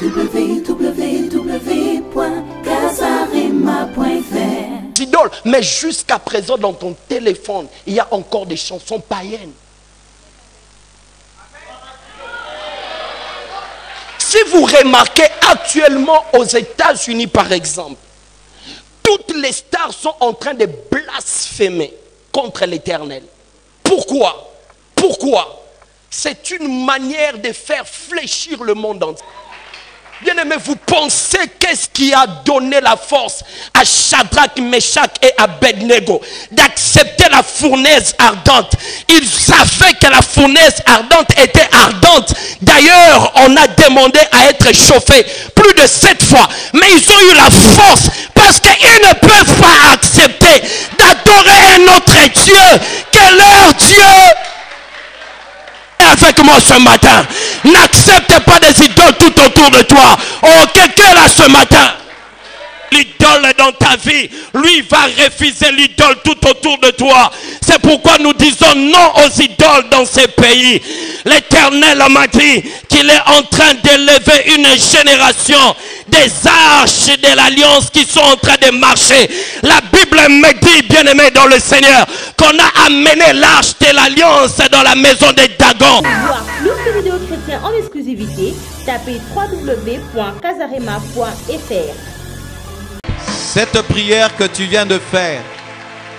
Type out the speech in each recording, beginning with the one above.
www.casarema.fr Idole, mais jusqu'à présent dans ton téléphone, il y a encore des chansons païennes. Si vous remarquez actuellement aux États-Unis, par exemple, toutes les stars sont en train de blasphémer contre l'éternel. Pourquoi? Pourquoi? C'est une manière de faire fléchir le monde entier. Bien aimé, vous pensez qu'est-ce qui a donné la force à Shadrach, Meshach et Abednego d'accepter la fournaise ardente? Ils savaient que la fournaise ardente était ardente. D'ailleurs, on a demandé à être chauffé plus de sept fois. Mais ils ont eu la force parce qu'ils ne peuvent pas accepter d'adorer un autre Dieu que leur Dieu avec moi ce matin. N'accepte pas des idoles tout autour de toi. Oh, quelqu'un là ce matin. L'idole dans ta vie, lui va refuser l'idole tout autour de toi. C'est pourquoi nous disons non aux idoles dans ces pays. L'éternel m'a dit qu'il est en train d'élever une génération des arches de l'alliance qui sont en train de marcher. La Bible me dit, bien aimé dans le Seigneur, qu'on a amené l'arche de l'alliance dans la maison des Dagon. Voir plus de vidéos chrétiens en exclusivité, tapez www.casarema.fr. Cette prière que tu viens de faire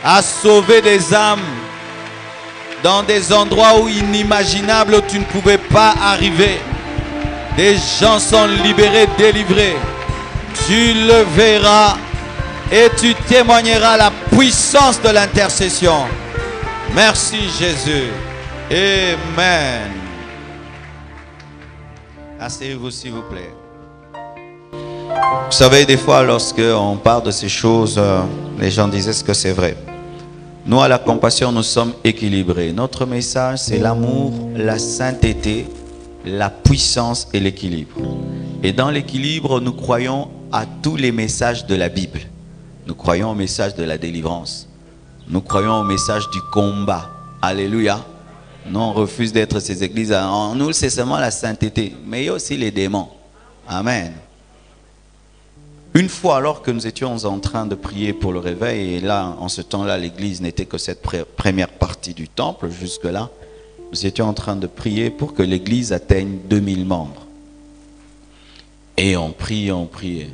a sauvé des âmes dans des endroits où inimaginables où tu ne pouvais pas arriver. Des gens sont libérés, délivrés. Tu le verras et tu témoigneras la puissance de l'intercession. Merci Jésus. Amen. Asseyez-vous s'il vous plaît. Vous savez, des fois, lorsque on parle de ces choses, euh, les gens disent est-ce que c'est vrai? Nous, à la compassion, nous sommes équilibrés. Notre message, c'est l'amour, la sainteté, la puissance et l'équilibre. Et dans l'équilibre, nous croyons à tous les messages de la Bible. Nous croyons au message de la délivrance. Nous croyons au message du combat. Alléluia. Nous, on refuse d'être ces églises. En nous, c'est seulement la sainteté. Mais il y a aussi les démons. Amen. Une fois, alors que nous étions en train de prier pour le réveil, et là, en ce temps-là, l'église n'était que cette première partie du temple, jusque-là, nous étions en train de prier pour que l'église atteigne 2000 membres. Et on priait, on priait.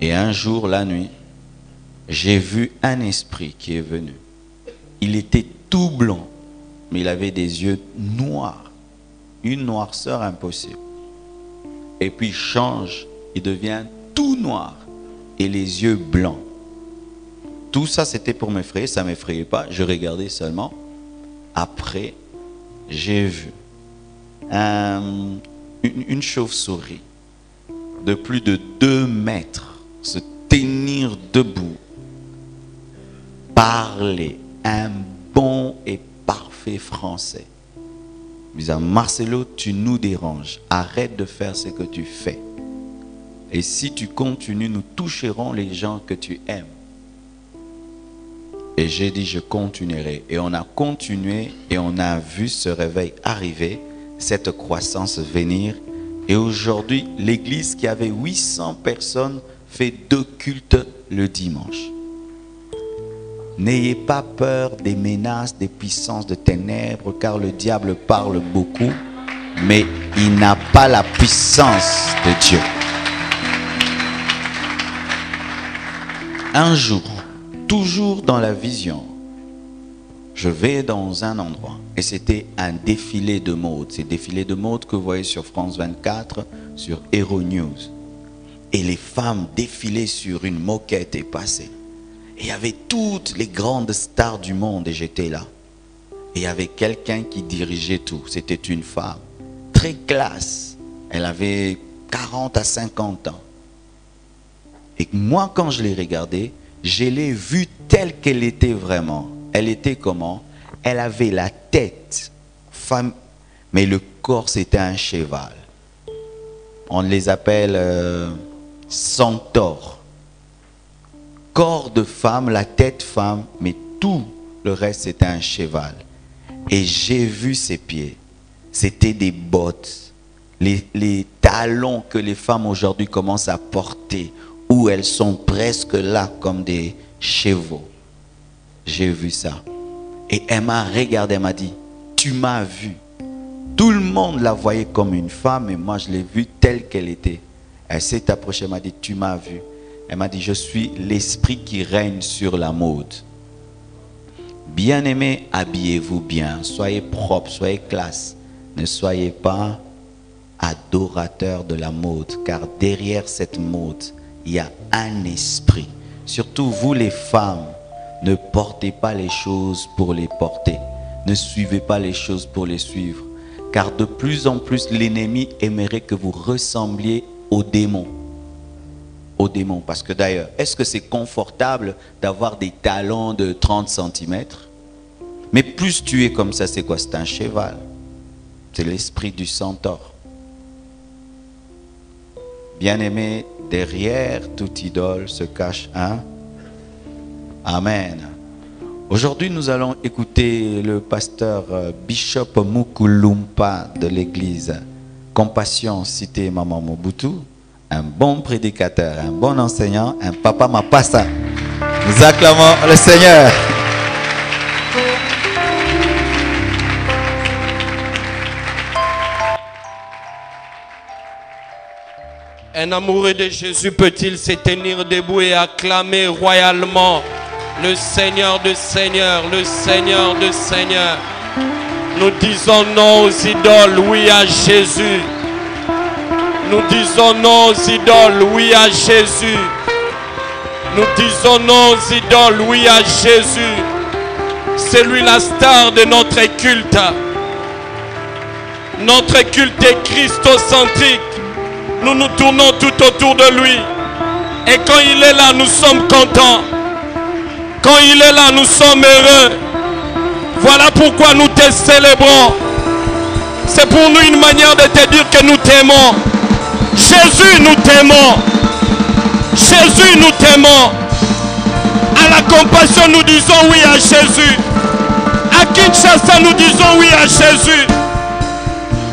Et un jour, la nuit, j'ai vu un esprit qui est venu. Il était tout blanc, mais il avait des yeux noirs, une noirceur impossible. Et puis il change, il devient tout noir et les yeux blancs. Tout ça, c'était pour m'effrayer, ça ne m'effrayait pas, je regardais seulement. Après, j'ai vu un- une, chauve-souris de plus de deux mètres se tenir debout, parler un bon et parfait français. Il disait, Marcelo, tu nous déranges. Arrête de faire ce que tu fais. Et si tu continues, nous toucherons les gens que tu aimes. Et j'ai dit, je continuerai. Et on a continué et on a vu ce réveil arriver, cette croissance venir. Et aujourd'hui, l'église qui avait 800 personnes fait deux cultes le dimanche. N'ayez pas peur des menaces, des puissances de ténèbres, car le diable parle beaucoup, mais il n'a pas la puissance de Dieu. Un jour, toujours dans la vision, je vais dans un endroit et c'était un défilé de mode. C'est défilé de mode que vous voyez sur France 24, sur Hero News. Et les femmes défilaient sur une moquette et passaient. Et il y avait toutes les grandes stars du monde et j'étais là. Et il y avait quelqu'un qui dirigeait tout. C'était une femme très classe. Elle avait 40 à 50 ans. Et moi, quand je l'ai regardée, je l'ai vue telle qu'elle était vraiment. Elle était comment? Elle avait la tête, femme, mais le corps, c'était un cheval. On les appelle euh, centaures. Corps de femme, la tête femme, mais tout le reste, c'était un cheval. Et j'ai vu ses pieds. C'était des bottes. Les, les talons que les femmes aujourd'hui commencent à porter, où elles sont presque là comme des chevaux. J'ai vu ça. Et elle m'a regardé, elle m'a dit, tu m'as vu. Tout le monde la voyait comme une femme et moi je l'ai vue telle qu'elle était. Elle s'est approchée, elle m'a dit, tu m'as vu. Elle m'a dit, je suis l'esprit qui règne sur la mode. Bien-aimés, habillez-vous bien, soyez propres, soyez classe. Ne soyez pas adorateurs de la mode, car derrière cette mode, il y a un esprit. Surtout vous les femmes, ne portez pas les choses pour les porter. Ne suivez pas les choses pour les suivre. Car de plus en plus, l'ennemi aimerait que vous ressembliez aux démons. Aux démons. Parce que d'ailleurs, est-ce que c'est confortable d'avoir des talons de 30 cm Mais plus tu es comme ça, c'est quoi? C'est un cheval. C'est l'esprit du centaure. Bien-aimé, derrière toute idole se cache un Amen. Aujourd'hui, nous allons écouter le pasteur euh, Bishop Mukulumpa de l'église Compassion Cité Maman Mobutu, un bon prédicateur, un bon enseignant, un papa mapassa. Nous acclamons le Seigneur. Un amoureux de Jésus peut-il se tenir debout et acclamer royalement le Seigneur de Seigneur, le Seigneur de Seigneur. Nous disons non aux idoles, oui à Jésus. Nous disons non aux idoles, oui à Jésus. Nous disons non aux idoles, oui à Jésus. C'est lui la star de notre culte. Notre culte est christocentrique. Nous nous tournons tout autour de lui. Et quand il est là, nous sommes contents. Quand il est là, nous sommes heureux. Voilà pourquoi nous te célébrons. C'est pour nous une manière de te dire que nous t'aimons. Jésus, nous t'aimons. Jésus, nous t'aimons. À la compassion, nous disons oui à Jésus. À Kinshasa, nous disons oui à Jésus.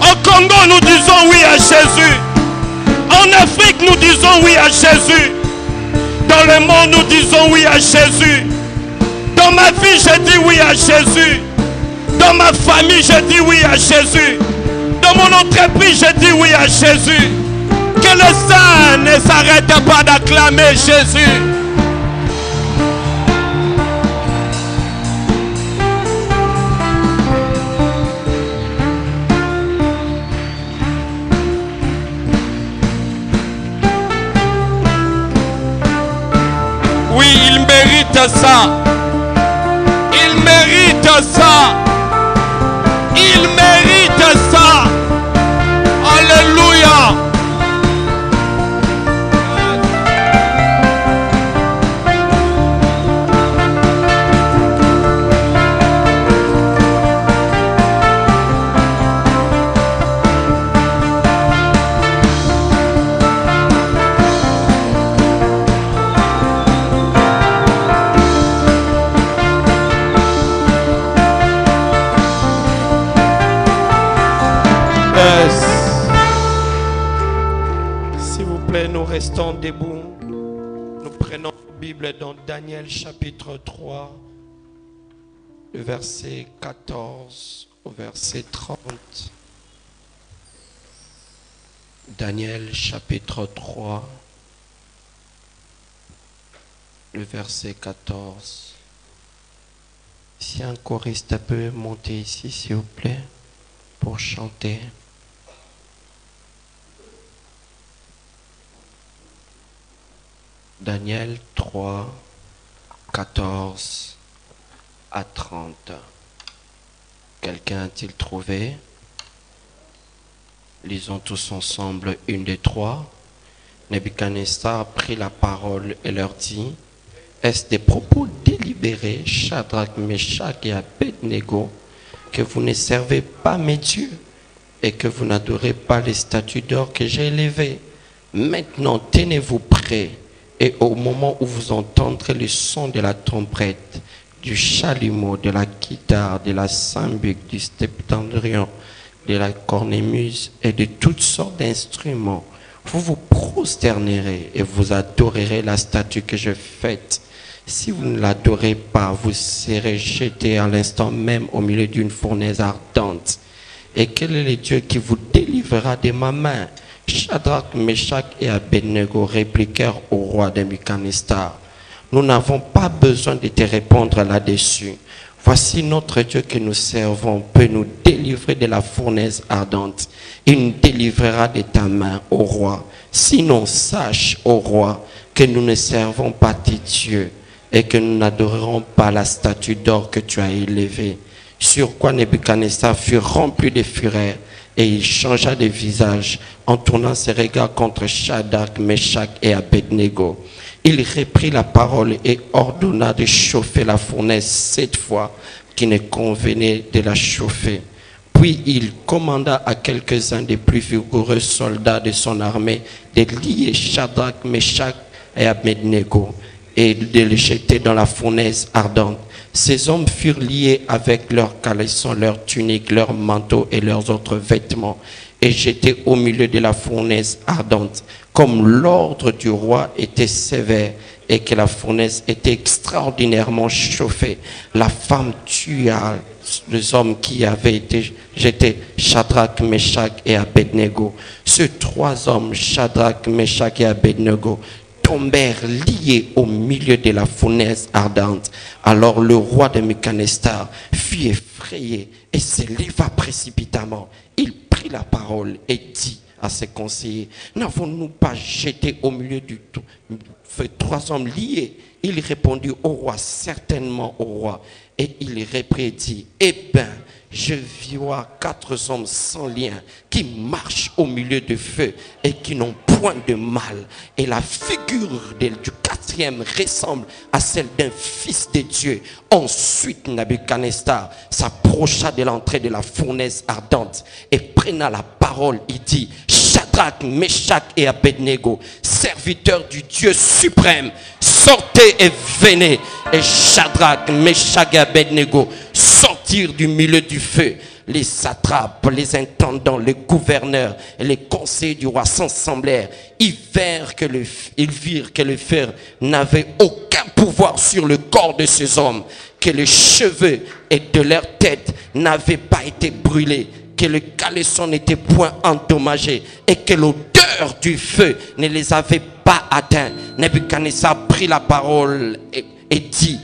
Au Congo, nous disons oui à Jésus. En Afrique, nous disons oui à Jésus. Dans le monde, nous disons oui à Jésus. Dans ma vie, je dis oui à Jésus. Dans ma famille, je dis oui à Jésus. Dans mon entreprise, je dis oui à Jésus. Que le sang ne s'arrête pas d'acclamer Jésus. Il mérite ça. Il S'il vous plaît, nous restons debout. Nous prenons la Bible dans Daniel chapitre 3, le verset 14 au verset 30. Daniel chapitre 3, le verset 14. Si un choriste peut monter ici, s'il vous plaît, pour chanter. Daniel 3, 14 à 30. Quelqu'un a-t-il trouvé? Lisons tous ensemble une des trois. Nebuchadnezzar prit la parole et leur dit Est-ce des propos délibérés, Shadrach, Meshach et Abednego, que vous ne servez pas mes dieux et que vous n'adorez pas les statues d'or que j'ai élevées? Maintenant, tenez-vous prêts et au moment où vous entendrez le son de la trompette, du chalumeau, de la guitare, de la sambuc, du septentrion, de la cornemuse et de toutes sortes d'instruments. Vous vous prosternerez et vous adorerez la statue que je faite. Si vous ne l'adorez pas, vous serez jeté à l'instant même au milieu d'une fournaise ardente. Et quel est le Dieu qui vous délivrera de ma main? Shadrach, Meshach et Abednego répliquèrent au roi de Mukanestar. Nous n'avons pas besoin de te répondre là-dessus. Voici notre Dieu que nous servons peut nous délivrer de la fournaise ardente. Il nous délivrera de ta main, ô roi. Sinon, sache, ô roi, que nous ne servons pas tes dieux et que nous n'adorerons pas la statue d'or que tu as élevée. Sur quoi Nebuchadnezzar fut rempli de fureur et il changea de visage en tournant ses regards contre Shadrach, Meshach et Abednego. Il reprit la parole et ordonna de chauffer la fournaise sept fois qui ne convenait de la chauffer. Puis il commanda à quelques-uns des plus vigoureux soldats de son armée de lier Shadrach, Meshach et Abednego et de les jeter dans la fournaise ardente. Ces hommes furent liés avec leurs caleçons, leurs tuniques, leurs manteaux et leurs autres vêtements et jetés au milieu de la fournaise ardente. Comme l'ordre du roi était sévère et que la fournaise était extraordinairement chauffée, la femme tua les hommes qui avaient été jetés, Shadrach, Meshach et Abednego. Ces trois hommes, Shadrach, Meshach et Abednego, tombèrent liés au milieu de la fournaise ardente. Alors le roi de Mécanestar fut effrayé et se leva précipitamment. Il prit la parole et dit à ses conseillers, n'avons-nous pas jeté au milieu du feu trois hommes liés? Il répondit au roi, certainement au roi. Et il reprit et dit, eh bien, je vois quatre hommes sans lien qui marchent au milieu du feu et qui n'ont point de mal. Et la figure du quatrième ressemble à celle d'un fils de Dieu. Ensuite, Nabucodonosor s'approcha de l'entrée de la fournaise ardente et prenant la parole, il dit, Shadrach, Meshach et Abednego, serviteurs du Dieu suprême, sortez et venez. Et Shadrach, Meshach et Abednego sortirent du milieu du feu. Les satrapes, les intendants, les gouverneurs et les conseillers du roi s'assemblèrent. Ils virent que le, feu n'avait aucun pouvoir sur le corps de ces hommes, que les cheveux et de leur tête n'avaient pas été brûlés, que le caleçon n'était point endommagé et que l'odeur du feu ne les avait pas atteints. Nebuchadnezzar prit la parole et, et dit,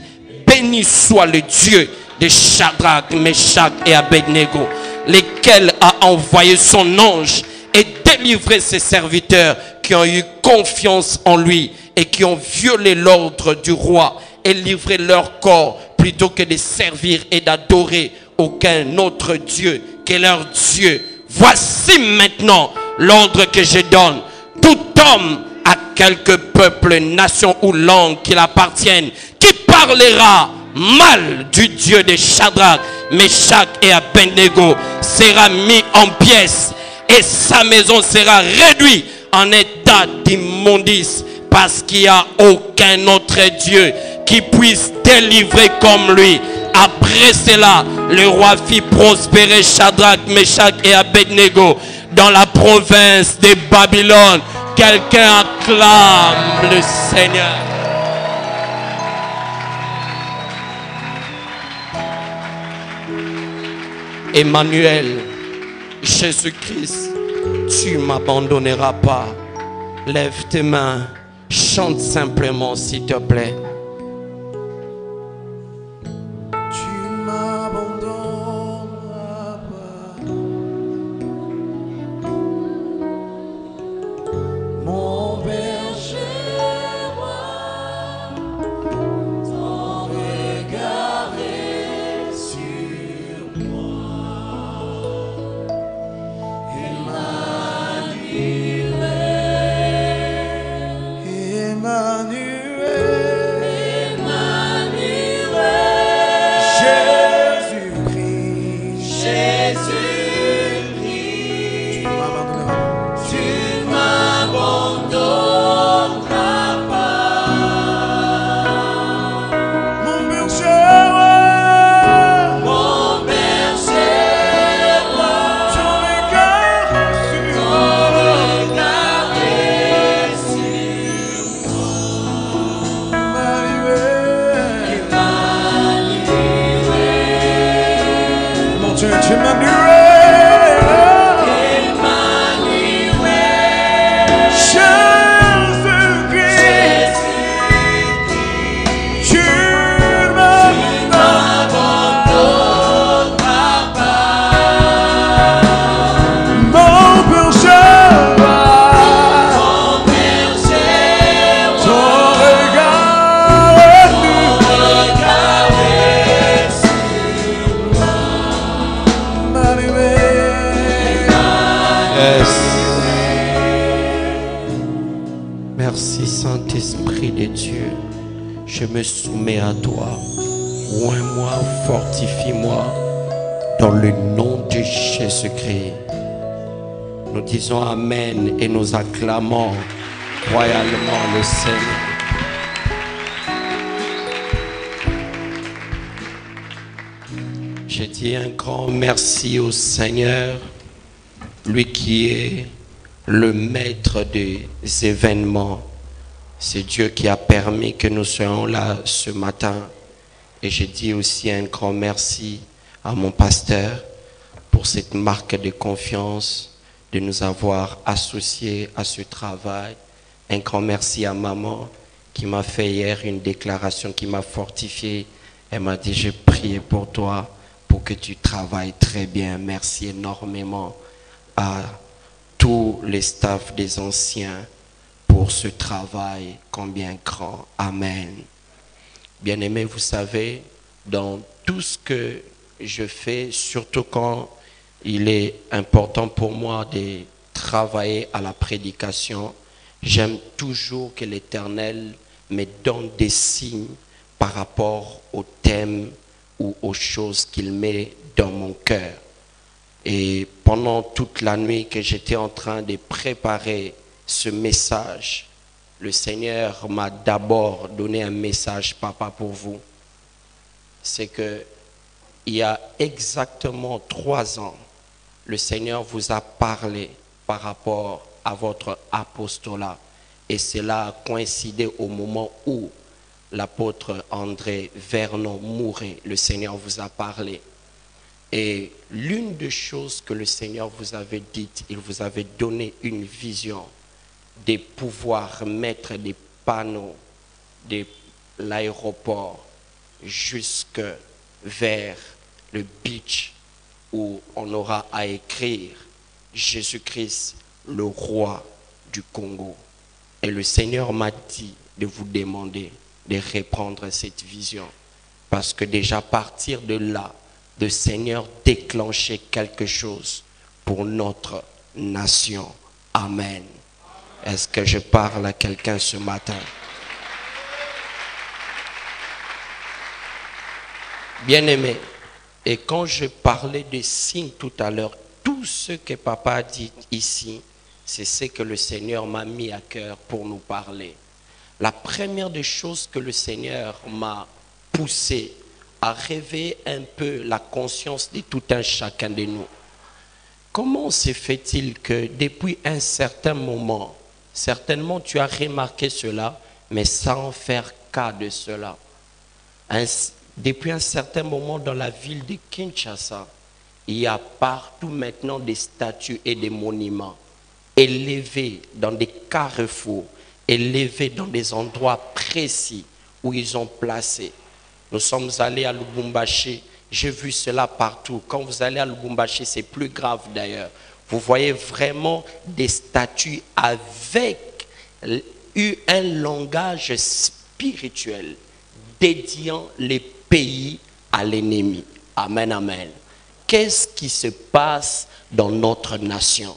béni soit le Dieu de Shadrach, Meshach et Abednego, lesquels a envoyé son ange et délivré ses serviteurs qui ont eu confiance en lui et qui ont violé l'ordre du roi et livré leur corps plutôt que de servir et d'adorer aucun autre Dieu que leur Dieu. Voici maintenant l'ordre que je donne. Tout homme à quelque peuple, nation ou langue qu'il appartienne, qui parlera mal du Dieu de Shadrach, Meshach et Abednego sera mis en pièces et sa maison sera réduite en état d'immondice parce qu'il n'y a aucun autre Dieu qui puisse délivrer comme lui. Après cela, le roi fit prospérer Shadrach, Meshach et Abednego dans la province de Babylone. Quelqu'un acclame le Seigneur. Emmanuel, Jésus-Christ, tu m'abandonneras pas. Lève tes mains, chante simplement s'il te plaît. Merci Saint-Esprit de Dieu. Je me soumets à toi. Oins-moi, fortifie-moi dans le nom de Jésus-Christ. Nous disons Amen et nous acclamons royalement le Seigneur. Je dis un grand merci au Seigneur, lui qui est le maître des événements. C'est Dieu qui a permis que nous soyons là ce matin. Et je dis aussi un grand merci à mon pasteur pour cette marque de confiance de nous avoir associés à ce travail. Un grand merci à maman qui m'a fait hier une déclaration qui m'a fortifié. Elle m'a dit, j'ai prié pour toi pour que tu travailles très bien. Merci énormément à tous les staffs des anciens pour ce travail combien grand. Amen. Bien-aimés, vous savez, dans tout ce que je fais, surtout quand il est important pour moi de travailler à la prédication, j'aime toujours que l'Éternel me donne des signes par rapport au thème ou aux choses qu'il met dans mon cœur. Et pendant toute la nuit que j'étais en train de préparer ce message, le Seigneur m'a d'abord donné un message, papa, pour vous. C'est que il y a exactement trois ans, le Seigneur vous a parlé par rapport à votre apostolat. Et cela a coïncidé au moment où l'apôtre André Vernon mourait. Le Seigneur vous a parlé. Et l'une des choses que le Seigneur vous avait dites, il vous avait donné une vision de pouvoir mettre des panneaux de l'aéroport jusque vers le beach où on aura à écrire Jésus-Christ, le roi du Congo. Et le Seigneur m'a dit de vous demander de reprendre cette vision. Parce que déjà à partir de là, le Seigneur déclenchait quelque chose pour notre nation. Amen. Est-ce que je parle à quelqu'un ce matin? Bien-aimé, et quand je parlais des signes tout à l'heure, tout ce que papa a dit ici, c'est ce que le Seigneur m'a mis à cœur pour nous parler. La première des choses que le Seigneur m'a poussé à réveiller un peu la conscience de tout un chacun de nous. Comment se fait-il que depuis un certain moment, certainement tu as remarqué cela, mais sans faire cas de cela, depuis un certain moment dans la ville de Kinshasa, il y a partout maintenant des statues et des monuments élevés dans des carrefours, élevés dans des endroits précis où ils ont placé. Nous sommes allés à Lubumbashi, j'ai vu cela partout. Quand vous allez à Lubumbashi, c'est plus grave d'ailleurs. Vous voyez vraiment des statues avec un langage spirituel dédiant les pays à l'ennemi. Amen, amen. Qu'est-ce qui se passe dans notre nation?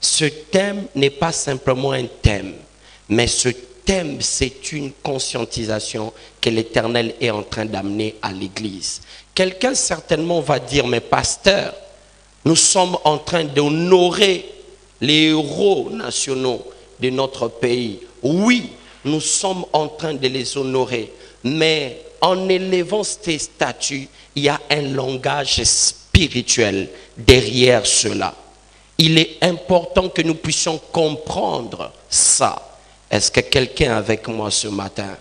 Ce thème n'est pas simplement un thème, mais ce thème, c'est une conscientisation que l'Éternel est en train d'amener à l'Église. Quelqu'un certainement va dire, mais pasteur, nous sommes en train d'honorer les héros nationaux de notre pays. Oui, nous sommes en train de les honorer, mais en élevant ces statues, il y a un langage spirituel derrière cela. Il est important que nous puissions comprendre ça. Est-ce que quelqu'un avec moi ce matin?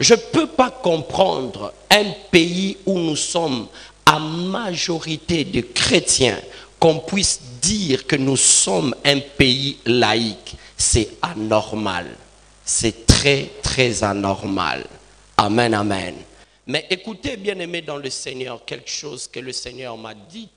Je ne peux pas comprendre un pays où nous sommes à majorité de chrétiens qu'on puisse dire que nous sommes un pays laïque. C'est anormal. C'est très, très anormal. Amen, amen. Mais écoutez, bien aimé dans le Seigneur, quelque chose que le Seigneur m'a dit.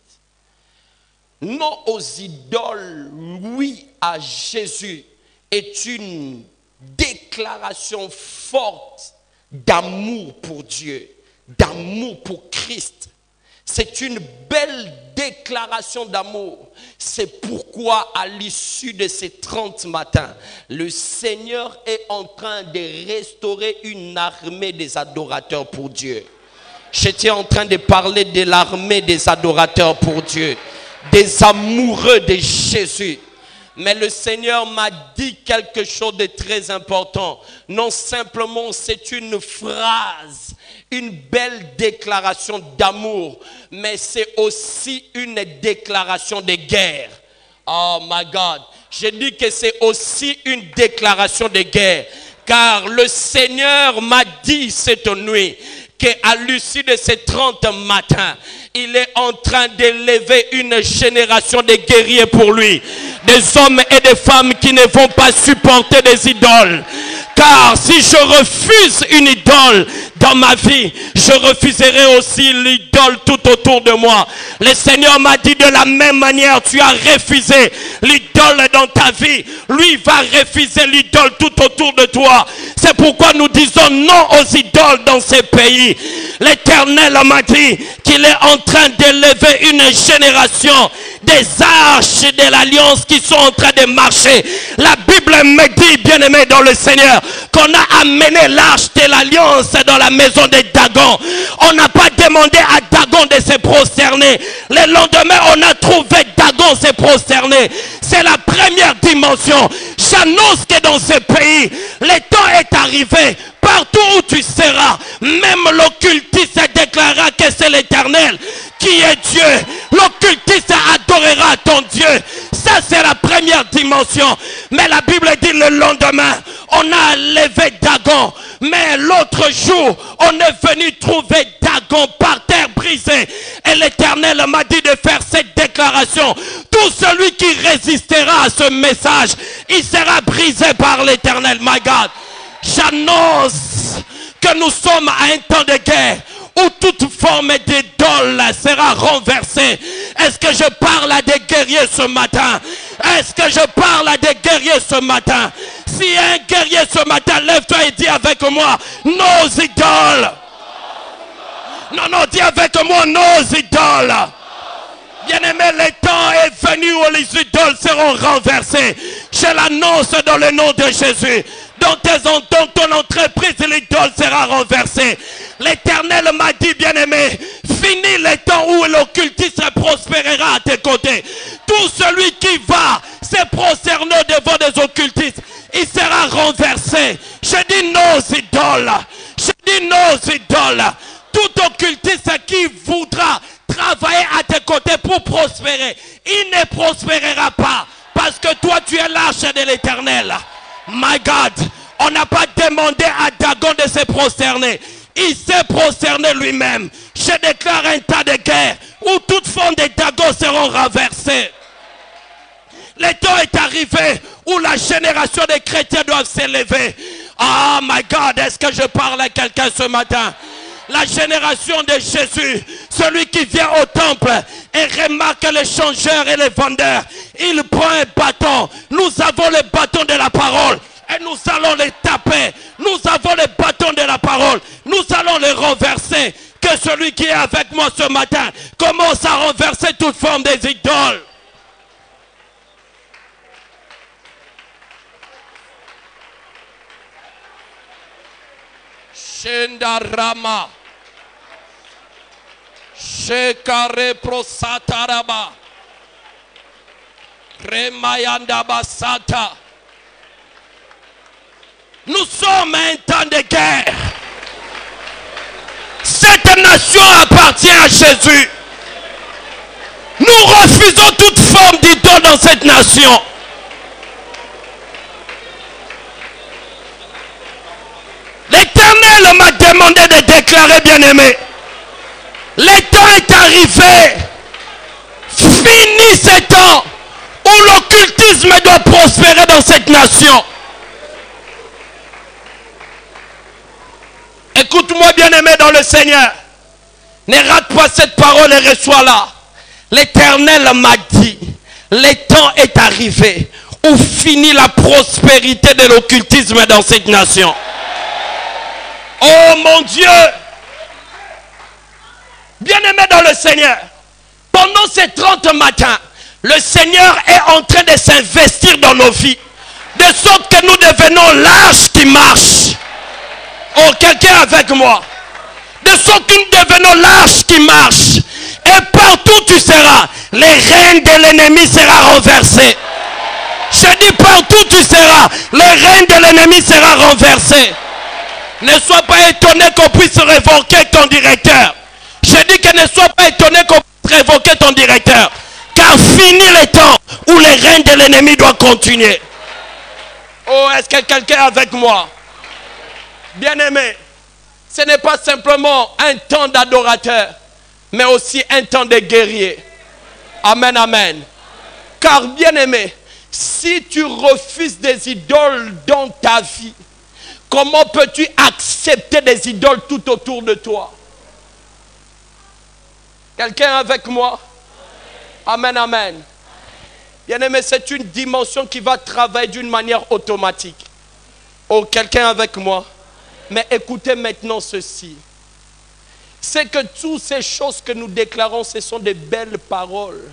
Non aux idoles, oui à Jésus est une déclaration forte d'amour pour Dieu, d'amour pour Christ. C'est une belle déclaration d'amour. C'est pourquoi à l'issue de ces 30 matins, le Seigneur est en train de restaurer une armée des adorateurs pour Dieu. J'étais en train de parler de l'armée des adorateurs pour Dieu, des amoureux de Jésus. Mais le Seigneur m'a dit quelque chose de très important. Non simplement c'est une phrase, une belle déclaration d'amour, mais c'est aussi une déclaration de guerre. Oh my God. Je dis que c'est aussi une déclaration de guerre. Car le Seigneur m'a dit cette nuit qu'à l'issue de ces 30 matins, il est en train d'élever une génération de guerriers pour lui. Des hommes et des femmes qui ne vont pas supporter des idoles. Car si je refuse une idole dans ma vie, je refuserai aussi l'idole tout autour de moi. Le Seigneur m'a dit de la même manière, tu as refusé l'idole dans ta vie. Lui va refuser l'idole tout autour de toi. C'est pourquoi nous disons non aux idoles dans ces pays. L'Éternel m'a dit qu'il est en train d'élever une génération des arches de l'alliance qui sont en train de marcher. La Bible me dit, bien aimé dans le Seigneur, qu'on a amené l'arche de l'alliance dans la maison de Dagon. On n'a pas demandé à Dagon de se prosterner. Le lendemain, on a trouvé Dagon se prosterner. C'est la première dimension. J'annonce que dans ce pays, le temps est arrivé. Partout où tu seras, même l'occultiste déclarera que c'est l'éternel qui est Dieu? L'occultiste adorera ton Dieu. Ça, c'est la première dimension. Mais la Bible dit le lendemain, on a levé Dagon. Mais l'autre jour, on est venu trouver Dagon par terre brisée. Et l'éternel m'a dit de faire cette déclaration. Tout celui qui résistera à ce message, il sera brisé par l'éternel. My God. J'annonce que nous sommes à un temps de guerre où toute forme d'idole sera renversée. Est-ce que je parle à des guerriers ce matin? Est-ce que je parle à des guerriers ce matin? Si un guerrier ce matin, lève-toi et dis avec moi, nos idoles. Non, non, dis avec moi, nos idoles. Bien-aimé, le temps est venu où les idoles seront renversées. Je l'annonce dans le nom de Jésus. Dans, tes, dans ton entreprise, l'idole sera renversée. L'éternel m'a dit, bien-aimé, fini le temps où l'occultisme prospérera à tes côtés. Tout celui qui va se prosterner devant des occultistes, il sera renversé. Je dis nos idoles. Je dis nos idoles. Tout occultiste qui voudra travailler à tes côtés pour prospérer, il ne prospérera pas. Parce que toi, tu es l'arche de l'éternel. My God, on n'a pas demandé à Dagon de se prosterner. Il s'est prosterné lui-même. Je déclare un tas de guerre où toutes formes de Dagon seront renversées. Le temps est arrivé où la génération des chrétiens doivent s'élever. Oh my God, est-ce que je parle à quelqu'un ce matin? La génération de Jésus, celui qui vient au temple et remarque les changeurs et les vendeurs. Il prend un bâton. Nous avons le bâton de la parole et nous allons les taper. Nous avons le bâton de la parole. Nous allons les renverser. Que celui qui est avec moi ce matin commence à renverser toute forme des idoles. Shekare prosataraba. Remayanda basata. Nous sommes un temps de guerre. Cette nation appartient à Jésus. Nous refusons toute forme d'idole dans cette nation. L'Éternel m'a demandé de déclarer, bien-aimé, le temps est arrivé. Fini ce temps où l'occultisme doit prospérer dans cette nation. Écoute-moi, bien-aimé dans le Seigneur. Ne rate pas cette parole et reçois-la. L'Éternel m'a dit, le temps est arrivé où finit la prospérité de l'occultisme dans cette nation. Oh mon Dieu, Bien-aimés dans le Seigneur, pendant ces 30 matins, le Seigneur est en train de s'investir dans nos vies. De sorte que nous devenons l'âge qui marche. Oh, quelqu'un avec moi. De sorte que nous devenons l'âge qui marche. Et partout tu seras, les règnes de l'ennemi sera renversé. Je dis partout tu seras, les règnes de l'ennemi sera renversé. Ne sois pas étonné qu'on puisse révoquer ton directeur. Ne sois pas étonné qu'on révoquer ton directeur. Car fini le temps où les règnes de l'ennemi doivent continuer. Oh, est-ce que quelqu'un avec moi? Bien-aimé, ce n'est pas simplement un temps d'adorateur, mais aussi un temps de guerrier. Amen, amen. Car bien-aimé, si tu refuses des idoles dans ta vie, comment peux-tu accepter des idoles tout autour de toi? Quelqu'un avec moi? Amen, amen. Bien-aimé, c'est une dimension qui va travailler d'une manière automatique. Oh, quelqu'un avec moi? Mais écoutez maintenant ceci. C'est que toutes ces choses que nous déclarons, ce sont des belles paroles.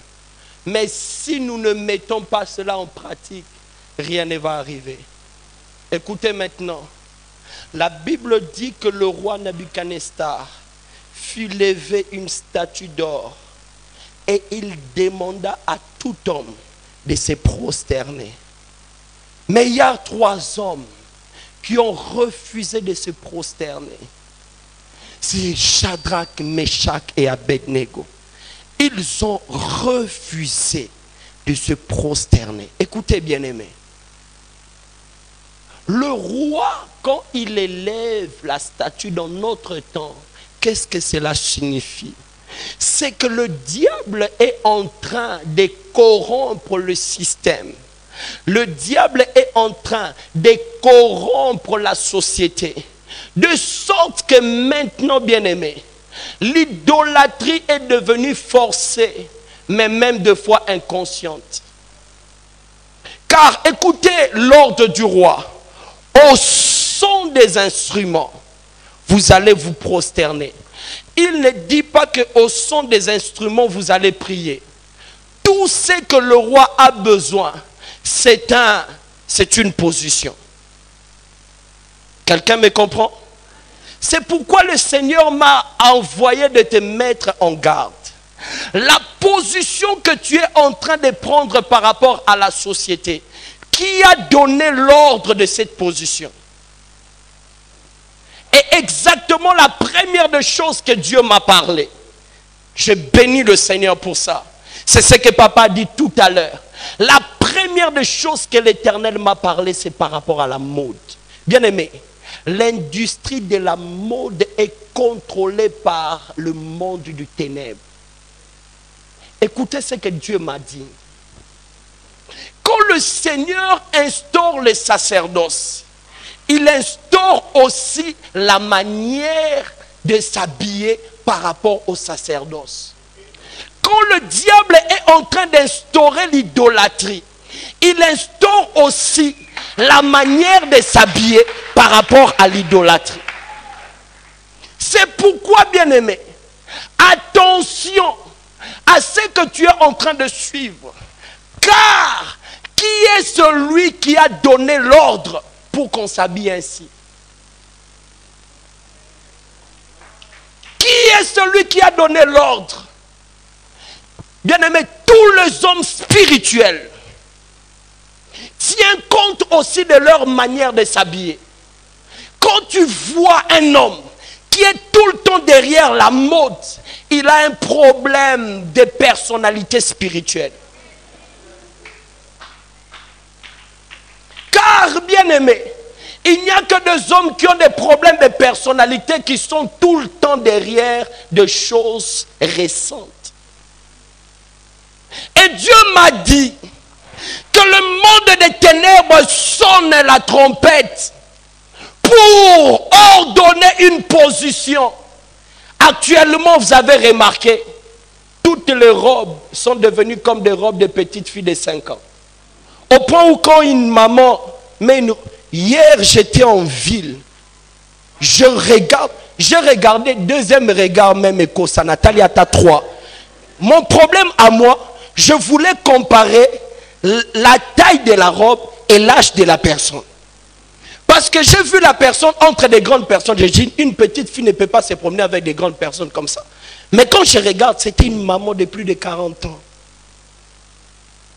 Mais si nous ne mettons pas cela en pratique, rien ne va arriver. Écoutez maintenant. La Bible dit que le roi Nabuchodonosor fit lever une statue d'or et il demanda à tout homme de se prosterner. Mais il y a trois hommes qui ont refusé de se prosterner. C'est Shadrach, Meshach et Abednego. Ils ont refusé de se prosterner. Écoutez bien aimé. Le roi, quand il élève la statue dans notre temps, qu'est-ce que cela signifie? C'est que le diable est en train de corrompre le système. Le diable est en train de corrompre la société. De sorte que maintenant, bien aimé, l'idolâtrie est devenue forcée, mais même de fois inconsciente. Car écoutez l'ordre du roi. Au son des instruments, vous allez vous prosterner. Il ne dit pas que au son des instruments, vous allez prier. Tout ce que le roi a besoin, c'est un, c'est une position. Quelqu'un me comprend? C'est pourquoi le Seigneur m'a envoyé de te mettre en garde. La position que tu es en train de prendre par rapport à la société, qui a donné l'ordre de cette position? Et exactement la première des choses que Dieu m'a parlé. Je bénis le Seigneur pour ça. C'est ce que papa a dit tout à l'heure. La première des choses que l'Éternel m'a parlé, c'est par rapport à la mode. Bien aimé, l'industrie de la mode est contrôlée par le monde du ténèbre. Écoutez ce que Dieu m'a dit. Quand le Seigneur instaure le sacerdoce, il instaure aussi la manière de s'habiller par rapport au sacerdoce. Quand le diable est en train d'instaurer l'idolâtrie, il instaure aussi la manière de s'habiller par rapport à l'idolâtrie. C'est pourquoi, bien aimé, attention à ce que tu es en train de suivre. Car qui est celui qui a donné l'ordre pour qu'on s'habille ainsi Qui est celui qui a donné l'ordre? Bien aimé, tous les hommes spirituels tiennent compte aussi de leur manière de s'habiller. Quand tu vois un homme qui est tout le temps derrière la mode, il a un problème de personnalité spirituelle. Car, bien aimé, il n'y a que des hommes qui ont des problèmes de personnalité qui sont tout le temps derrière des choses récentes. Et Dieu m'a dit que le monde des ténèbres sonne la trompette pour ordonner une position. Actuellement, vous avez remarqué, toutes les robes sont devenues comme des robes de petites filles de 5 ans. Au point où quand une maman, mais hier j'étais en ville, je regarde, J'ai regardé deuxième regard même Ekosa Nathalie Ata 3. Mon problème à moi, je voulais comparer la taille de la robe et l'âge de la personne. Parce que j'ai vu la personne entre des grandes personnes. J'ai dit, une petite fille ne peut pas se promener avec des grandes personnes comme ça. Mais quand je regarde, c'était une maman de plus de 40 ans.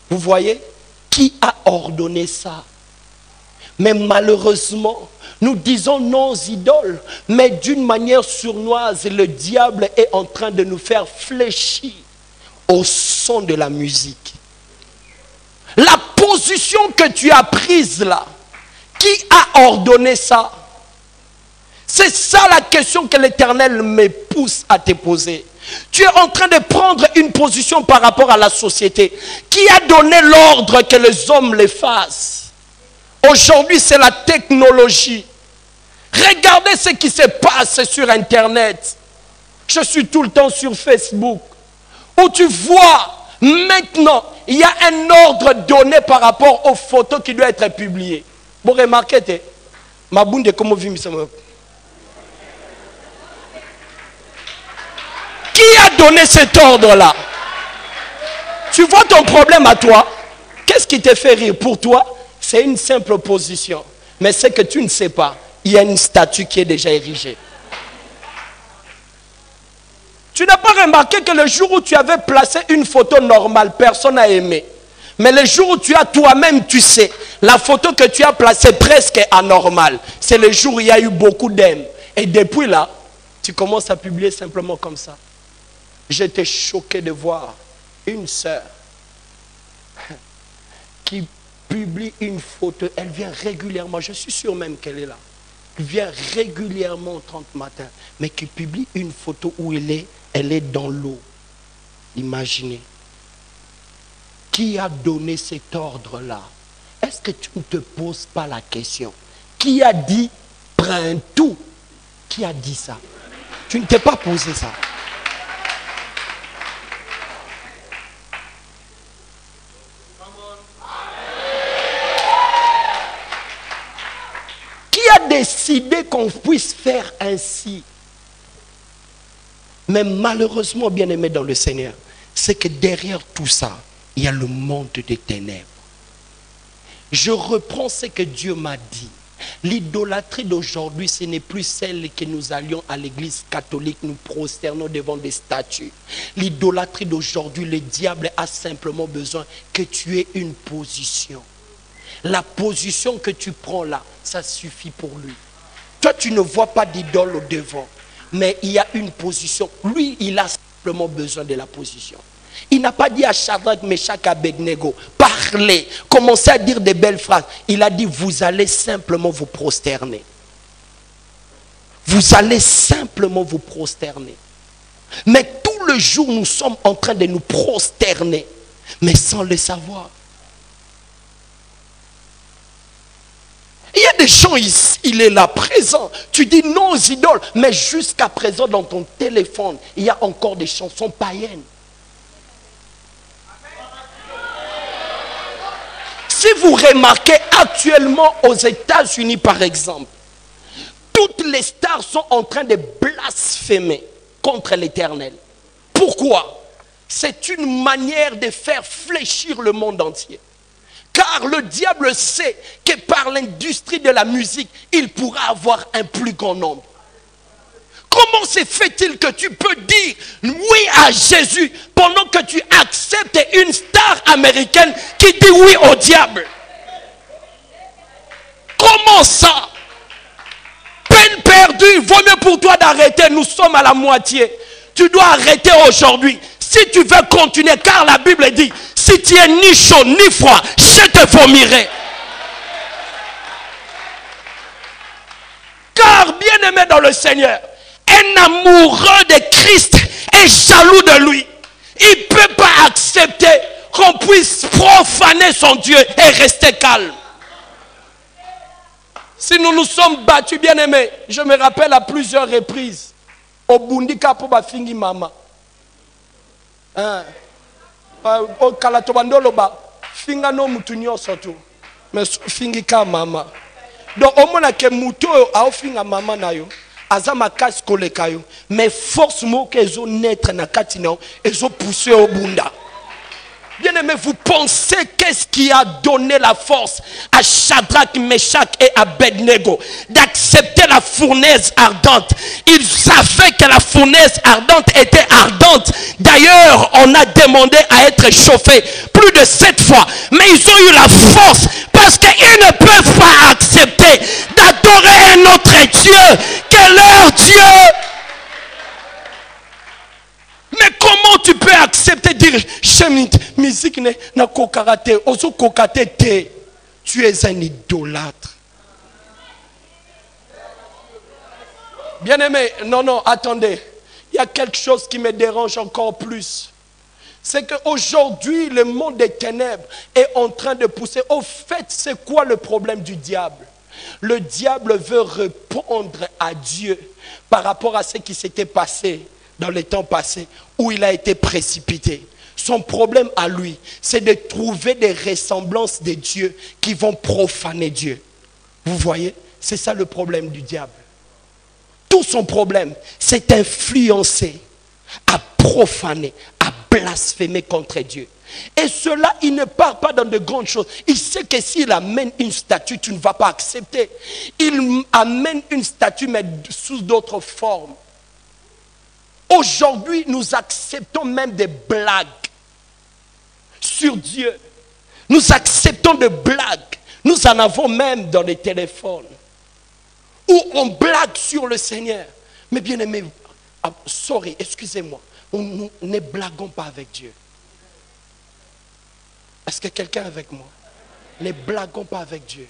Vous voyez? Qui a ordonné ça? Mais malheureusement, nous disons non aux idoles, mais d'une manière sournoise, le diable est en train de nous faire fléchir au son de la musique. La position que tu as prise là, qui a ordonné ça? C'est ça la question que l'Éternel me pousse à te poser. Tu es en train de prendre une position par rapport à la société. Qui a donné l'ordre que les hommes les fassent Aujourd'hui, c'est la technologie. Regardez ce qui se passe sur Internet. Je suis tout le temps sur Facebook. Où tu vois, maintenant, il y a un ordre donné par rapport aux photos qui doivent être publiées. Vous remarquez, te, Mabunde, comment Qui a donné cet ordre-là? Tu vois ton problème à toi? Qu'est-ce qui te fait rire Pour toi, c'est une simple position. Mais c'est que tu ne sais pas. Il y a une statue qui est déjà érigée. Tu n'as pas remarqué que le jour où tu avais placé une photo normale, personne n'a aimé. Mais le jour où tu as toi-même, tu sais, la photo que tu as placée presque anormale, c'est le jour où il y a eu beaucoup d'aimes. Et depuis là, tu commences à publier simplement comme ça. J'étais choqué de voir une sœur qui publie une photo. Elle vient régulièrement, je suis sûr même qu'elle est là. Elle vient régulièrement au 30 matin, mais qui publie une photo où elle est, elle est dans l'eau. Imaginez. Qui a donné cet ordre-là? Est-ce que tu ne te poses pas la question? Qui a dit prends tout? Qui a dit ça? Tu ne t'es pas posé ça. A décidé qu'on puisse faire ainsi Mais malheureusement, bien aimé dans le Seigneur, c'est que derrière tout ça, il y a le monde des ténèbres. Je reprends ce que Dieu m'a dit. L'idolâtrie d'aujourd'hui, ce n'est plus celle que nous allions à l'église catholique, nous prosternons devant des statues. L'idolâtrie d'aujourd'hui, le diable a simplement besoin que tu aies une position. La position que tu prends là, ça suffit pour lui. Toi, tu ne vois pas d'idole au devant, mais il y a une position. Lui, il a simplement besoin de la position. Il n'a pas dit à Shadrach, Meshach, Abednego, parlez, commencez à dire des belles phrases. Il a dit, vous allez simplement vous prosterner. Vous allez simplement vous prosterner. Mais tout le jour, nous sommes en train de nous prosterner, mais sans le savoir. Il y a des gens ici, il est là présent. Tu dis non aux idoles, mais jusqu'à présent dans ton téléphone, il y a encore des chansons païennes. Si vous remarquez actuellement aux États-Unis par exemple, toutes les stars sont en train de blasphémer contre l'Éternel. Pourquoi? C'est une manière de faire fléchir le monde entier. Car le diable sait que par l'industrie de la musique, il pourra avoir un plus grand nombre. Comment se fait-il que tu peux dire oui à Jésus pendant que tu acceptes une star américaine qui dit oui au diable? Comment ça? Peine perdue, vaut mieux pour toi d'arrêter. Nous sommes à la moitié. Tu dois arrêter aujourd'hui. Si tu veux continuer, car la Bible dit, si tu es ni chaud ni froid, je te vomirai. Car bien aimé dans le Seigneur, un amoureux de Christ est jaloux de lui. Il ne peut pas accepter qu'on puisse profaner son Dieu et rester calme. Si nous nous sommes battus, bien aimés, je me rappelle à plusieurs reprises, au Bundika pour Bafingi Mama. Hein? Uh, au Kalatobandolo ba finga no mutu nyonso tu. Mais fingi ka mama. Donc omona ke mutu oyo aofinga mama na yo aza makasi koleka yo. Mais force moko ezonaître na kati na yo ezopousse obunda Bien aimé, vous pensez qu'est-ce qui a donné la force à Shadrach, Meshach et Abednego d'accepter la fournaise ardente? Ils savaient que la fournaise ardente était ardente. D'ailleurs, on a demandé à être chauffé plus de sept fois. Mais ils ont eu la force parce qu'ils ne peuvent pas accepter d'adorer un autre Dieu que leur Dieu. Mais comment tu peux accepter dire Shemit, musique ne na. Tu es un idolâtre. Bien aimé, non, non, attendez. Il y a quelque chose qui me dérange encore plus. C'est qu'aujourd'hui, le monde des ténèbres est en train de pousser. Au fait, c'est quoi le problème du diable? Le diable veut répondre à Dieu par rapport à ce qui s'était passé dans les temps passés où il a été précipité. Son problème à lui, c'est de trouver des ressemblances de Dieu qui vont profaner Dieu. Vous voyez C'est ça le problème du diable. Tout son problème, c'est influencer, à profaner, à blasphémer contre Dieu. Et cela, il ne part pas dans de grandes choses. Il sait que s'il amène une statue, tu ne vas pas accepter. Il amène une statue, mais sous d'autres formes. Aujourd'hui, nous acceptons même des blagues sur Dieu. Nous acceptons des blagues. Nous en avons même dans les téléphones. Où on blague sur le Seigneur. Mais bien aimé, ah, sorry, excusez-moi. Nous ne blaguons pas avec Dieu. Est-ce que quelqu'un avec moi? Ne blaguons pas avec Dieu.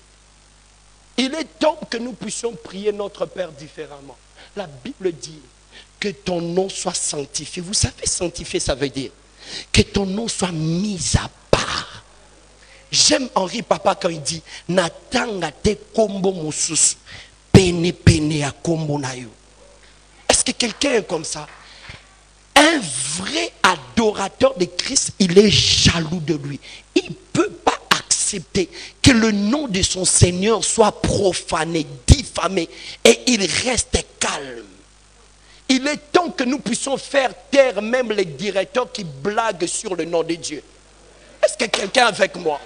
Il est temps que nous puissions prier notre Père différemment. La Bible dit que ton nom soit sanctifié. Vous savez, sanctifié, ça veut dire que ton nom soit mis à part. J'aime Henri Papa quand il dit Natanga te kombo mosusu pene pene ya kombo. Est-ce que quelqu'un est comme ça? Un vrai adorateur de Christ, il est jaloux de lui. Il ne peut pas accepter que le nom de son Seigneur soit profané, diffamé, et il reste calme. Il est temps que nous puissions faire taire même les directeurs qui blaguent sur le nom de Dieu. Est-ce que quelqu'un avec moi?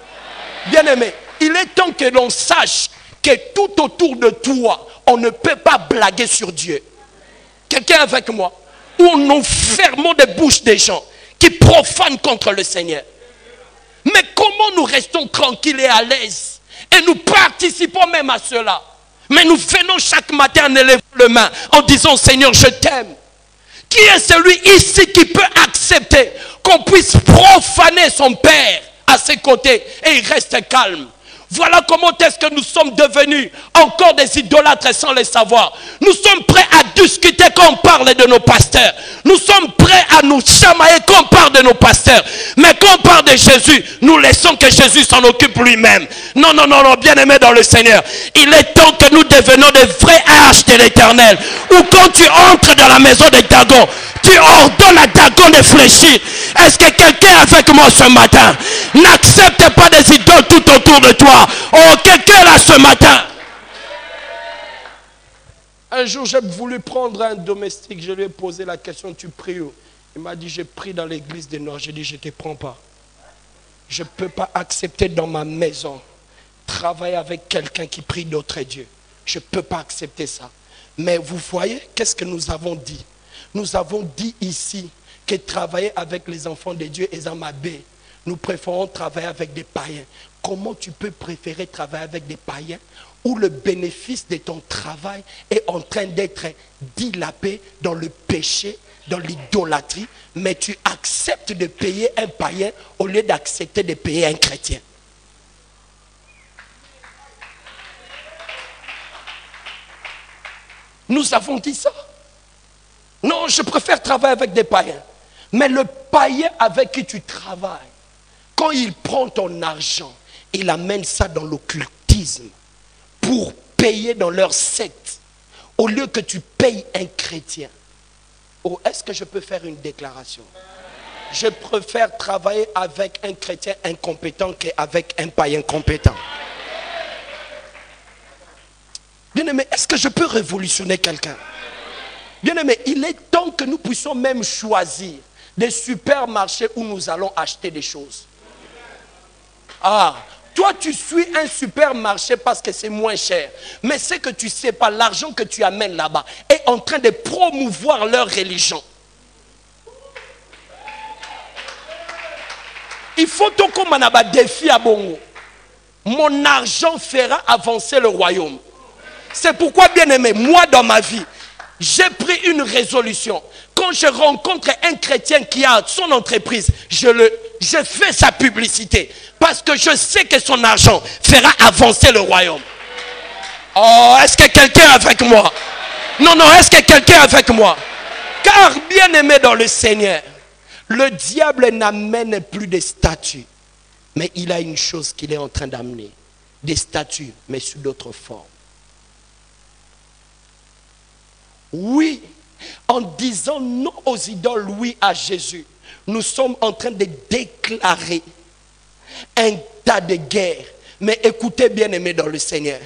Bien aimé, il est temps que l'on sache que tout autour de toi, on ne peut pas blaguer sur Dieu. Quelqu'un avec moi? Où nous fermons des bouches des gens qui profanent contre le Seigneur. Mais comment nous restons tranquilles et à l'aise Et nous participons même à cela? Mais nous venons chaque matin en élevant le main, en disant Seigneur, je t'aime. Qui est celui ici qui peut accepter qu'on puisse profaner son Père à ses côtés et il reste calme? Voilà comment est-ce que nous sommes devenus encore des idolâtres sans le savoir. Nous sommes prêts à discuter quand on parle de nos pasteurs. Nous sommes prêts à nous chamailler quand on parle de nos pasteurs. Mais quand on parle de Jésus, nous laissons que Jésus s'en occupe lui-même. Non, non, non, non, bien aimé dans le Seigneur. Il est temps que nous devenions des vrais haches de l'éternel. Ou quand tu entres dans la maison de Dagon, tu ordonnes à Dagon de fléchir. Est-ce que quelqu'un avec moi ce matin? N'accepte pas des idoles tout autour de toi. Oh, quelqu'un là ce matin. Un jour, j'ai voulu prendre un domestique. Je lui ai posé la question, tu pries où? Il m'a dit, j'ai pris dans l'église des Nord. J'ai dit, je ne te prends pas. Je ne peux pas accepter dans ma maison travailler avec quelqu'un qui prie d'autres dieux. Je ne peux pas accepter ça. Mais vous voyez, qu'est-ce que nous avons dit? Nous avons dit ici que travailler avec les enfants de Dieu est amabé. Nous préférons travailler avec des païens. Comment tu peux préférer travailler avec des païens où le bénéfice de ton travail est en train d'être dilapé dans le péché, dans l'idolâtrie, mais tu acceptes de payer un païen au lieu d'accepter de payer un chrétien Nous avons dit ça. Non, je préfère travailler avec des païens. Mais le païen avec qui tu travailles, quand il prend ton argent, il amène ça dans l'occultisme pour payer dans leur secte, au lieu que tu payes un chrétien. Oh, est-ce que je peux faire une déclaration? Je préfère travailler avec un chrétien incompétent qu'avec un païen compétent. Bien Bien-aimé, est-ce que je peux révolutionner quelqu'un? Bien-aimé, il est temps que nous puissions même choisir des supermarchés où nous allons acheter des choses. Ah, toi tu suis un supermarché parce que c'est moins cher. Mais ce que tu sais pas, l'argent que tu amènes là-bas est en train de promouvoir leur religion. Il faut tout comme on a défi à Bongo. Mon argent fera avancer le royaume. C'est pourquoi, bien aimé, moi dans ma vie, j'ai pris une résolution. Quand je rencontre un chrétien qui a son entreprise, je, le, fais sa publicité. Parce que je sais que son argent fera avancer le royaume. Oh, est-ce que quelqu'un avec moi? Non, non, est-ce que quelqu'un avec moi? Car, bien aimé dans le Seigneur, le diable n'amène plus des statues. Mais il a une chose qu'il est en train d'amener. Des statues, mais sous d'autres formes. Oui, en disant non aux idoles, oui à Jésus, nous sommes en train de déclarer un tas de guerre. Mais écoutez bien aimé dans le Seigneur.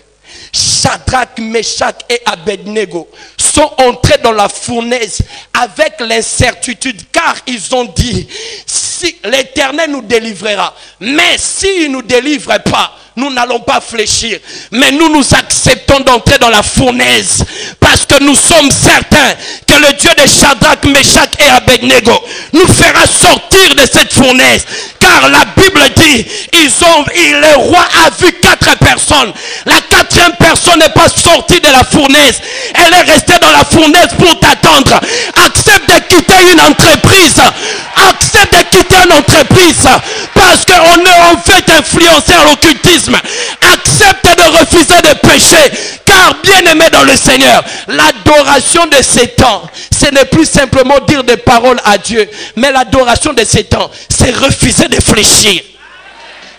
Shadrach, Meshach et Abednego sont entrés dans la fournaise avec l'incertitude car ils ont dit si l'Éternel nous délivrera, mais s'il ne nous délivre pas, nous n'allons pas fléchir. Mais nous nous acceptons d'entrer dans la fournaise parce que nous sommes certains que le Dieu de Shadrach, Meshach et Abednego nous fera sortir de cette fournaise. Car la Bible dit, ils ont, le roi a vu quatre personnes. La quatrième personne n'est pas sortie de la fournaise. Elle est restée dans la fournaise pour t'attendre. Accepte de quitter une entreprise. De quitter une entreprise. Parce qu'on est en fait influencé à l'occultisme. Accepte de refuser de pécher. Car bien aimé dans le Seigneur, l'adoration de ces temps, ce n'est plus simplement dire des paroles à Dieu. Mais l'adoration de ces temps, c'est refuser de fléchir.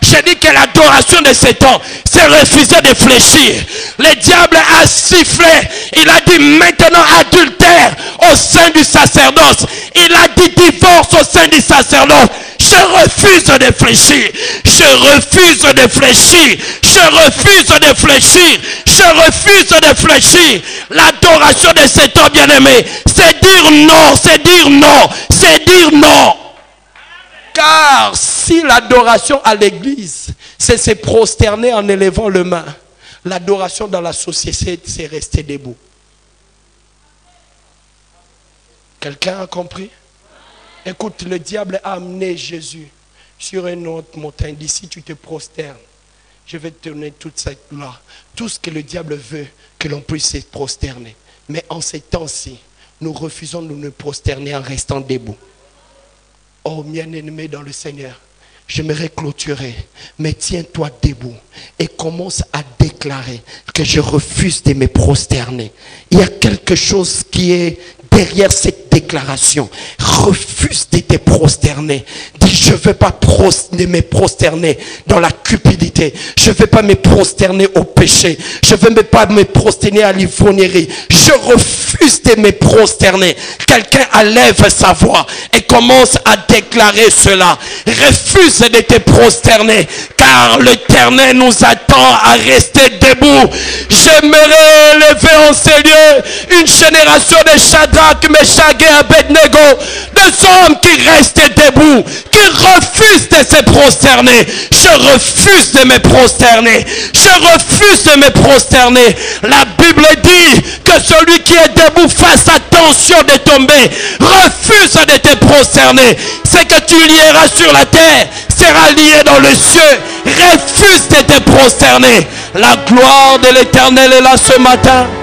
J'ai dit que l'adoration de ces temps, c'est refuser de fléchir. Le diable a sifflé. Il a dit maintenant adultère au sein du sacerdoce. Il a dit divorce au sein du sacerdoce. Je refuse de fléchir. Je refuse de fléchir. Je refuse de fléchir. Je refuse de fléchir. L'adoration de cet homme bien-aimé, c'est dire non, c'est dire non, c'est dire non. Car si l'adoration à l'église, c'est se prosterner en élevant le main, l'adoration dans la société, c'est rester debout. Quelqu'un a compris? Écoute, le diable a amené Jésus sur une autre montagne. D'ici, tu te prosternes. Je vais te donner toute cette gloire. Tout ce que le diable veut, que l'on puisse se prosterner. Mais en ces temps-ci, nous refusons de nous prosterner en restant debout. Oh, bien-aimé dans le Seigneur, j'aimerais clôturer, mais tiens-toi debout et commence à déclarer que je refuse de me prosterner. Il y a quelque chose qui est derrière cette déclaration. Refuse de te prosterner. Dis, je ne veux pas me prosterner dans la cupidité. Je ne veux pas me prosterner au péché. Je ne veux pas me prosterner à l'ivrognerie. Je refuse de me prosterner. Quelqu'un enlève sa voix et commence à déclarer cela. Refuse de te prosterner car l'éternel nous attend à rester debout. J'aimerais élever en ces lieux une génération de Shadrach, Meshach et Abednego, deux hommes qui restent debout, qui refusent de se prosterner. Je refuse de me prosterner. Je refuse de me prosterner. La Bible dit que celui qui est debout fasse attention de tomber. Refuse de te prosterner. Ce que tu lieras sur la terre sera lié dans le cieux. Refuse de te prosterner. La gloire de l'éternel est là ce matin.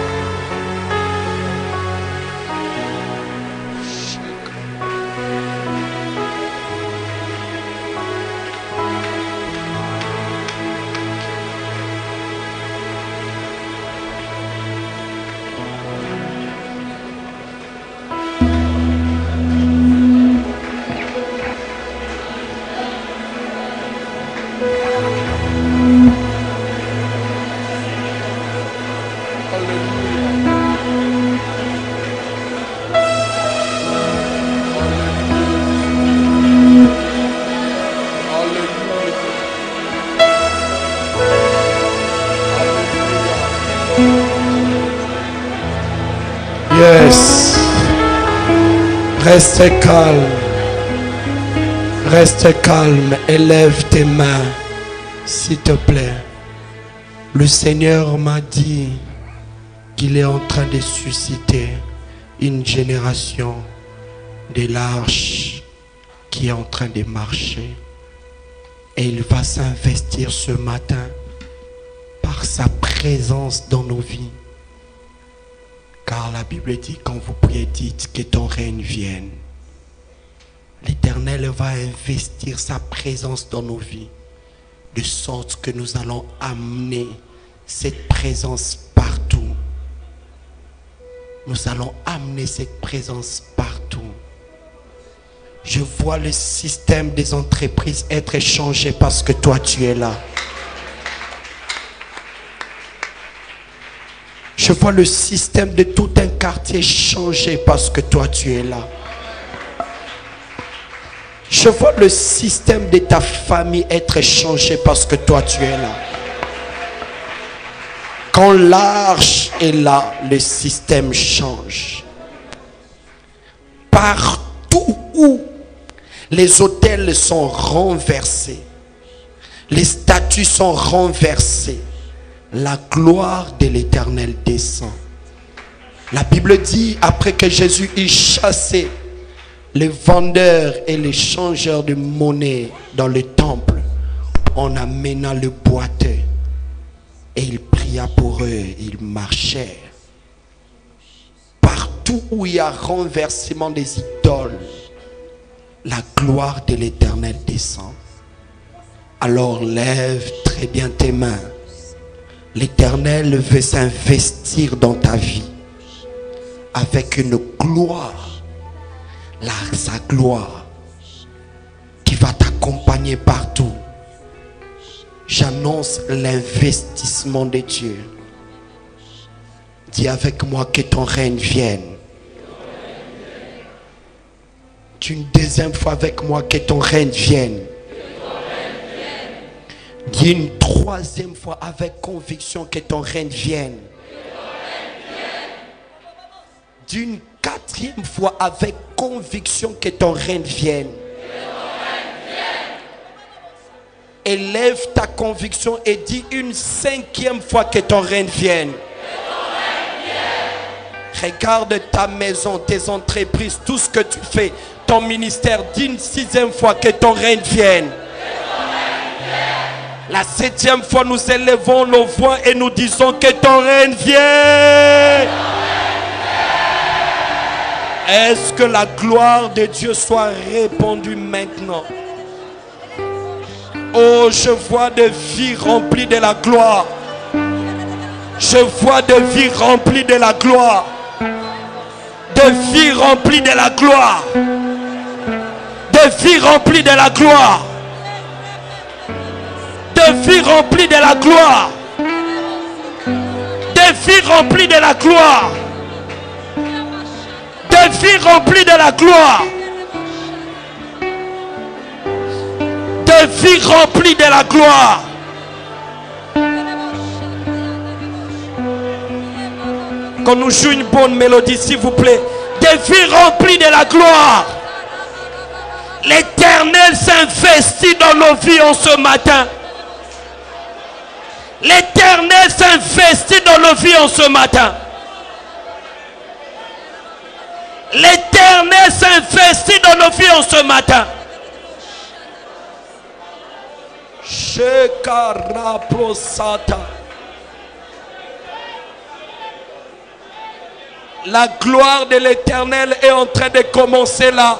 Reste calme. Reste calme. Élève tes mains, s'il te plaît. Le Seigneur m'a dit qu'il est en train de susciter une génération de larges qui est en train de marcher. Et il va s'investir ce matin par sa présence dans nos vies. Car la Bible dit, quand vous priez, dites que ton règne vienne. L'Éternel va investir sa présence dans nos vies, de sorte que nous allons amener cette présence partout. Nous allons amener cette présence partout. Je vois le système des entreprises être changé parce que toi tu es là. Je vois le système de tout un quartier changer parce que toi tu es là. Je vois le système de ta famille être changé parce que toi tu es là. Quand l'arche est là, le système change. Partout où les hôtels sont renversés, les statues sont renversées, la gloire de l'Éternel descend. La Bible dit, après que Jésus eut chassé les vendeurs et les changeurs de monnaie dans le temple, on amena le boiteux et il pria pour eux, ils marchèrent. Partout où il y a renversement des idoles, la gloire de l'Éternel descend. Alors lève très bien tes mains. L'Éternel veut s'investir dans ta vie avec une gloire, là, sa gloire, qui va t'accompagner partout. J'annonce l'investissement de Dieu. Dis avec moi que ton règne vienne. D'une deuxième fois avec moi que ton règne vienne. Dis une troisième fois avec conviction que ton règne vienne. D'une quatrième fois avec conviction que ton règne vienne. Élève ta conviction et dis une cinquième fois que ton règne vienne. Regarde ta maison, tes entreprises, tout ce que tu fais, ton ministère, dis une sixième fois que ton règne vienne. La septième fois, nous élevons nos voix et nous disons que ton règne vienne. Est-ce que la gloire de Dieu soit répandue maintenant? Oh, je vois des vies remplies de la gloire. Je vois des vies remplies de la gloire. Des vies remplies de la gloire. Des vies remplies de la gloire. Des vies remplies de la gloire. Des vies remplies de la gloire. Des vies remplies de la gloire. Des vies remplies de la gloire. Qu'on nous joue une bonne mélodie, s'il vous plaît. Des vies remplies de la gloire. L'éternel s'investit dans nos vies en ce matin. L'éternel s'investit dans nos vies en ce matin. L'éternel s'investit dans nos vies en ce matin. La gloire de l'éternel est en train de commencer là.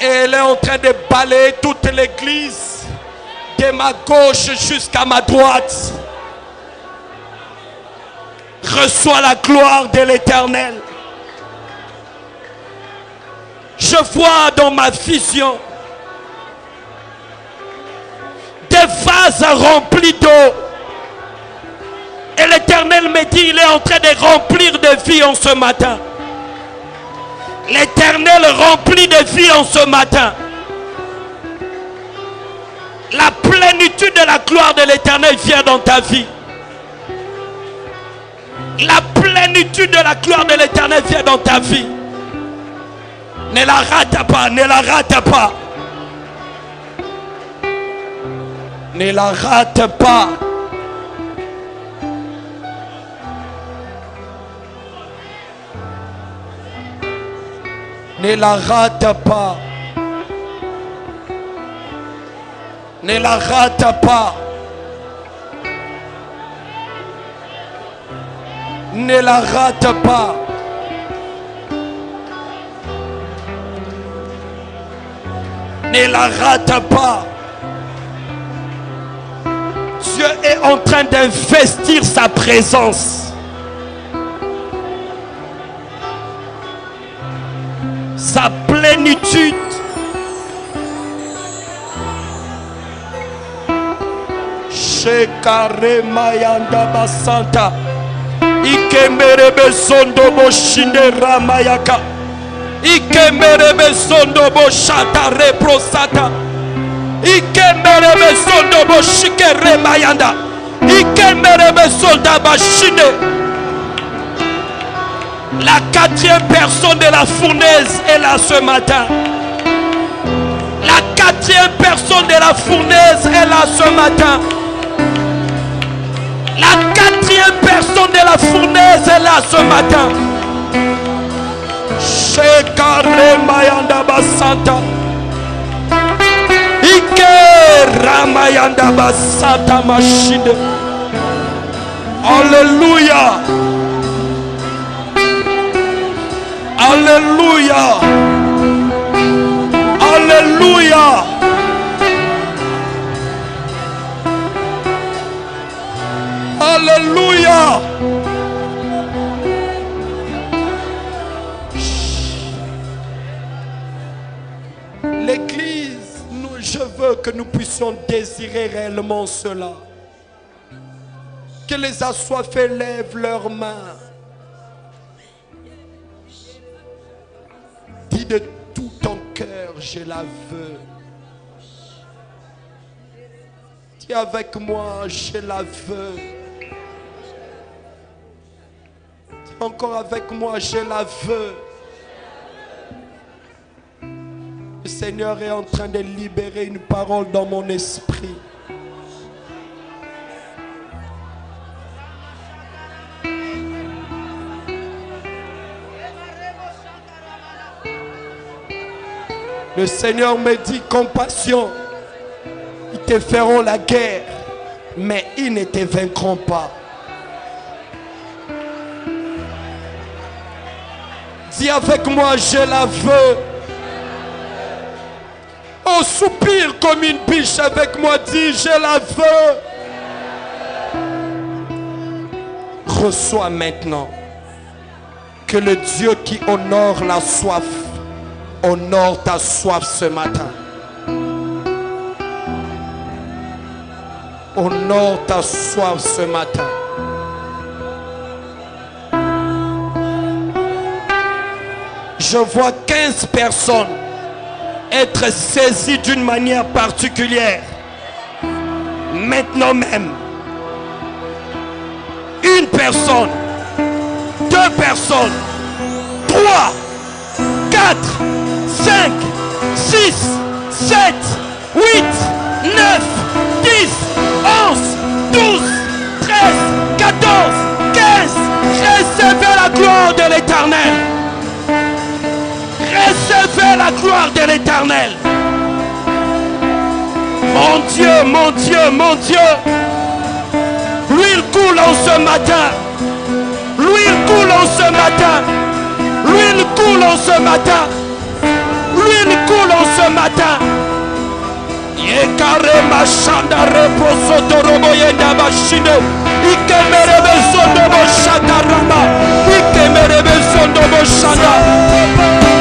Et elle est en train de balayer toute l'église. De ma gauche jusqu'à ma droite. Reçois la gloire de l'éternel. Je vois dans ma vision des vases remplis d'eau. Et l'éternel me dit, il est en train de remplir de vie en ce matin. L'éternel remplit de vie en ce matin. La plénitude de la gloire de l'éternel vient dans ta vie. La plénitude de la gloire de l'éternel vient dans ta vie. Ne la rate pas, ne la rate pas. Ne la rate pas. Ne la rate pas. Ne la rate pas. Ne la rate pas. Ne la rate pas. Dieu est en train d'investir sa présence. Sa plénitude. Shekare mayanda basanta. Ikemerebe sondo boshinde ramayaka. Ikemerebe sondo boshata reprosata. Ikemerebe sondo boshike remayanda. Ikemerebe solda bashinde. La quatrième personne de la fournaise est là ce matin. La quatrième personne de la fournaise est là ce matin. La quatrième personne de la fournaise est là ce matin. Mayanda Basanta. Ike Ramayanda Basanta Machine. Alléluia. Alléluia. Alléluia. L'Église, je veux que nous puissions désirer réellement cela. Que les assoiffés lèvent leurs mains. Dis de tout ton cœur, je la veux. Dis avec moi, je la veux. Encore avec moi, je la veux. Le Seigneur est en train de libérer une parole dans mon esprit. Le Seigneur me dit compassion. Ils te feront la guerre, mais ils ne te vaincront pas. Dis avec moi, je la veux. Oh, soupire comme une biche avec moi, dis, je la veux. Reçois maintenant que le Dieu qui honore la soif honore ta soif ce matin. Honore ta soif ce matin. Je vois 15 personnes être saisies d'une manière particulière. Maintenant même. Une personne, deux personnes, trois, 4, 5, 6, 7, 8, 9, 10, 11, 12, 13, 14, 15. Recevez la gloire de l'éternel. Gloire de l'éternel. Mon Dieu, mon Dieu, mon Dieu. L'huile coule en ce matin. L'huile coule en ce matin. L'huile coule en ce matin. L'huile coule en ce matin. Yekare mashanda reposo torobo yenda bashine. Ikemerebe sondo bo shata rama. Ikemerebe sondo bo shanda.